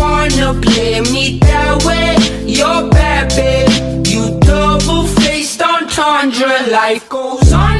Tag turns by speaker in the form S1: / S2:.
S1: wanna play me that way. You're bad, babe. You double faced entendre. Life goes on on